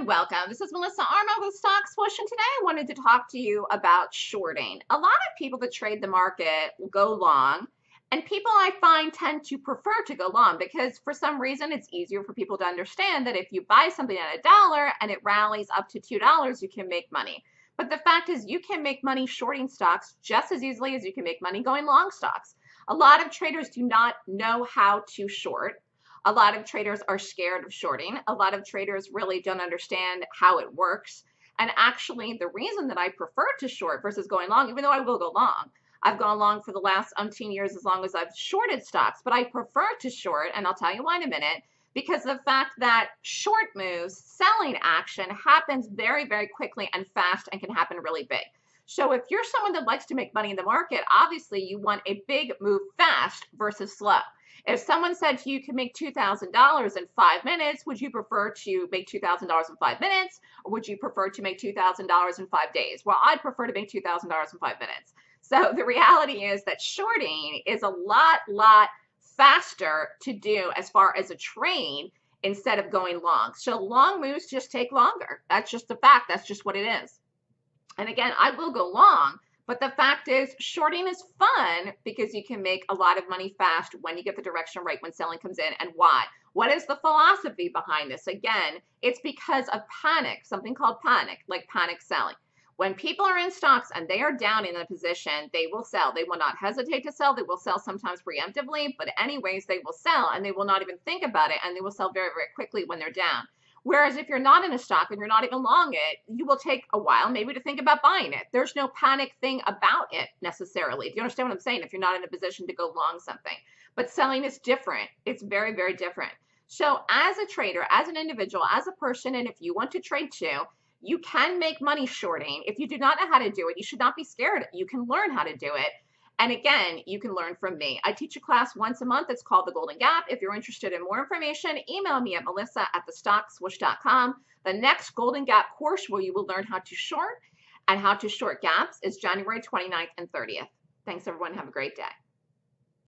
and welcome. This is Melissa Armo with Stock Swoosh, and today I wanted to talk to you about shorting. A lot of people that trade the market will go long, and people I find tend to prefer to go long because for some reason it's easier for people to understand that if you buy something at a dollar and it rallies up to $2, you can make money. But the fact is, you can make money shorting stocks just as easily as you can make money going long stocks. A lot of traders do not know how to short a lot of traders are scared of shorting. A lot of traders really don't understand how it works. And actually, the reason that I prefer to short versus going long, even though I will go long, I've gone long for the last umpteen years as long as I've shorted stocks, but I prefer to short, and I'll tell you why in a minute, because the fact that short moves, selling action happens very, very quickly and fast and can happen really big. So if you're someone that likes to make money in the market, obviously you want a big move fast versus slow. If someone said to you, you can make $2,000 in five minutes, would you prefer to make $2,000 in five minutes? Or would you prefer to make $2,000 in five days? Well, I'd prefer to make $2,000 in five minutes. So the reality is that shorting is a lot, lot faster to do as far as a trade instead of going long. So long moves just take longer. That's just a fact. That's just what it is. And again, I will go long, but the fact is, shorting is fun because you can make a lot of money fast when you get the direction right when selling comes in. And why? What is the philosophy behind this? Again, it's because of panic, something called panic, like panic selling. When people are in stocks and they are down in a position, they will sell. They will not hesitate to sell. They will sell sometimes preemptively, but anyways, they will sell and they will not even think about it and they will sell very, very quickly when they're down. Whereas if you're not in a stock and you're not even long it, you will take a while maybe to think about buying it. There's no panic thing about it necessarily. Do you understand what I'm saying? If you're not in a position to go long something. But selling is different. It's very, very different. So as a trader, as an individual, as a person, and if you want to trade too, you can make money shorting. If you do not know how to do it, you should not be scared. You can learn how to do it. And again, you can learn from me. I teach a class once a month. It's called The Golden Gap. If you're interested in more information, email me at melissa at thestockswoosh.com. The next Golden Gap course where you will learn how to short and how to short gaps is January 29th and 30th. Thanks, everyone. Have a great day.